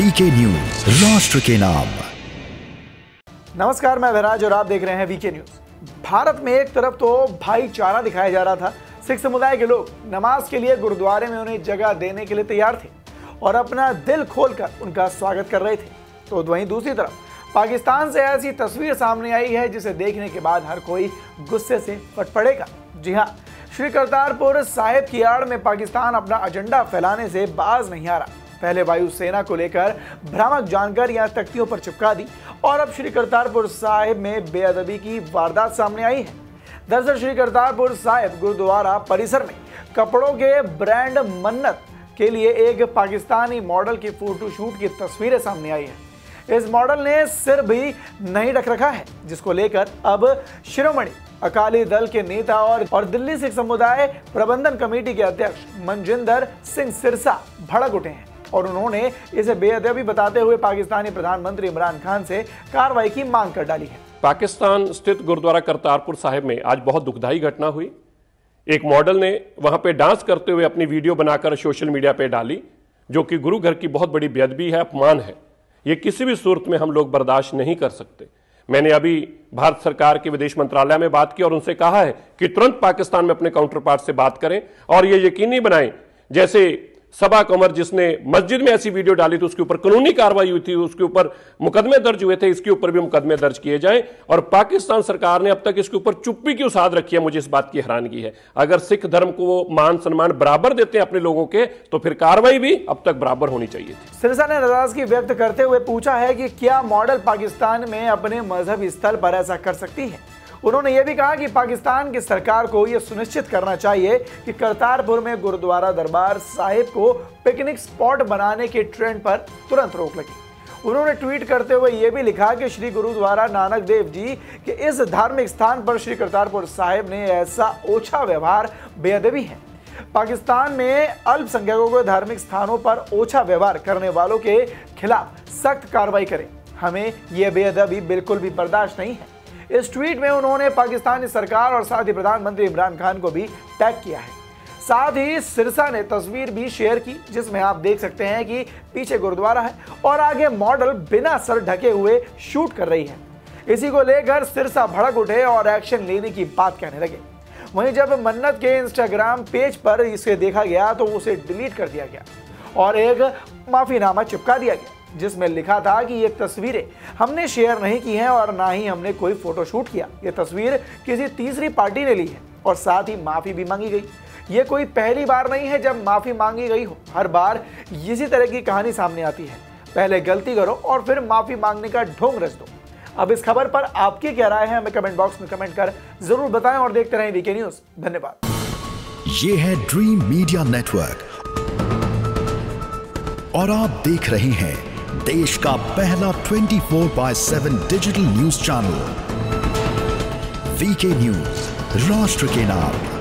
VK news राष्ट्र के नाम। नमस्कार, मैं विराज और आप देख रहे हैं वीके न्यूज़ भारत में एक तरफ़ तो भाईचारा दिखाया जा रहा था। सिख समुदाय के लोग नमाज़ के लिए गुरुद्वारे में उन्हें जगह देने के लिए तैयार थे और अपना दिल खोलकर उनका स्वागत कर रहे थे। तो वहीं दूसरी तरफ़, पाकिस्तान से ऐसी तस्वीर सामने आई है, जिसे देखने के बाद हर कोई गुस्से से फट पड़ेगा जी हाँ श्री करतारपुर साहिब की आड़ में पाकिस्तान अपना एजेंडा फैलाने से बाज नहीं आ रहा। पहले वायुसेना को लेकर भ्रामक जानकर यहाँ तख्तियों पर चिपका दी। और अब श्री करतारपुर साहिब में बेअदबी की वारदात सामने आई है। दरअसल श्री करतारपुर साहिब गुरुद्वारा परिसर में कपड़ों के ब्रांड मन्नत के लिए एक पाकिस्तानी मॉडल की फोटोशूट की तस्वीरें सामने आई है। इस मॉडल ने सिर भी नहीं रख रखा है, जिसको लेकर अब शिरोमणि अकाली दल के नेता और और दिल्ली सिख समुदाय प्रबंधन कमेटी के अध्यक्ष मनजिंदर सिंह सिरसा भड़क उठे हैं। और उन्होंने इसे बेअदबी बताते हुए पाकिस्तानी प्रधानमंत्री इमरान खान से कार्रवाई की मांग कर डाली है। पाकिस्तान स्थित गुरुद्वारा करतारपुर साहिब में आज बहुत दुखदाई घटना हुई। एक मॉडल ने वहाँ पे डांस करते हुए अपनी वीडियो बनाकर सोशल मीडिया पे डाली, जो कि गुरु घर की बहुत बड़ी बेअदबी है, अपमान है। ये किसी भी सूरत में हम लोग बर्दाश्त नहीं कर सकते। मैंने अभी भारत सरकार के विदेश मंत्रालय में बात की और उनसे कहा है कि तुरंत पाकिस्तान में अपने काउंटर पार्ट से बात करें और ये यकीनी बनाएँ, जैसे सबा कमर जिसने मस्जिद में ऐसी वीडियो डाली तो उसके ऊपर कानूनी कार्रवाई हुई थी, उसके ऊपर मुकदमे दर्ज हुए थे, इसके ऊपर भी मुकदमे दर्ज किए जाएँ। और पाकिस्तान सरकार ने अब तक इसके ऊपर चुप्पी क्यों साध रखी है, मुझे इस बात की हैरानगी है। अगर सिख धर्म को वो मान सम्मान बराबर देते हैं अपने लोगों के तो फिर कार्रवाई भी अब तक बराबर होनी चाहिए सिरसा ने नाराज़गी व्यक्त करते हुए पूछा है कि क्या मॉडल पाकिस्तान में अपने मजहबी स्थल पर ऐसा कर सकती है? उन्होंने ये भी कहा कि पाकिस्तान की सरकार को यह सुनिश्चित करना चाहिए कि करतारपुर में गुरुद्वारा दरबार साहिब को पिकनिक स्पॉट बनाने के ट्रेंड पर तुरंत रोक लगी। उन्होंने ट्वीट करते हुए यह भी लिखा कि श्री गुरुद्वारा नानक देव जी के इस धार्मिक स्थान पर श्री करतारपुर साहिब ने ऐसा ओछा व्यवहार बेअदबी है। पाकिस्तान में अल्पसंख्यकों के धार्मिक स्थानों पर ओछा व्यवहार करने वालों के खिलाफ सख्त कार्रवाई करें। हमें यह बेअदबी बिल्कुल भी बर्दाश्त नहीं है। इस ट्वीट में उन्होंने पाकिस्तानी सरकार और साथ ही प्रधानमंत्री इमरान खान को भी टैग किया है। साथ ही सिरसा ने तस्वीर भी शेयर की, जिसमें आप देख सकते हैं कि पीछे गुरुद्वारा है और आगे मॉडल बिना सर ढके हुए शूट कर रही है। इसी को लेकर सिरसा भड़क उठे और एक्शन लेने की बात कहने लगे। वहीं जब मन्नत के इंस्टाग्राम पेज पर इसे देखा गया तो उसे डिलीट कर दिया गया और एक माफीनामा चिपका दिया गया। जिसमें लिखा था कि ये तस्वीरें हमने शेयर नहीं की हैं और ना ही हमने कोई फोटोशूट किया। ये तस्वीर किसी तीसरी पार्टी ने ली है और साथ ही माफ़ी भी मांगी गई। ये कोई पहली बार नहीं है जब माफ़ी मांगी गई हो। हर बार इसी तरह की कहानी सामने आती है। पहले गलती करो और फिर माफ़ी मांगने का ढोंग रच दो। अब इस खबर पर आपकी क्या राय है, हमें कमेंट बॉक्स में कमेंट कर ज़रूर बताएँ और देखते रहें वीके न्यूज़। धन्यवाद। ये है ड्रीम मीडिया नेटवर्क और आप देख रहे हैं देश का पहला 24 four by seven digital news channel. VK news, राष्ट्र के नाम।